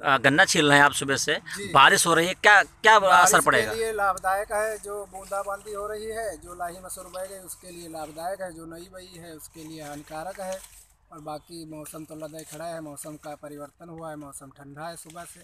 गन्ना छील रहे हैं आप सुबह से। बारिश हो रही है क्या क्या असर पड़ेगा? ये लाभदायक है जो बूंदाबांदी हो रही है जो लाही मसूर बह गई उसके लिए लाभदायक है जो नई बही है उसके लिए हानिकारक है। और बाकी मौसम तो लदे खड़ा है मौसम का परिवर्तन हुआ है मौसम ठंडा है सुबह से।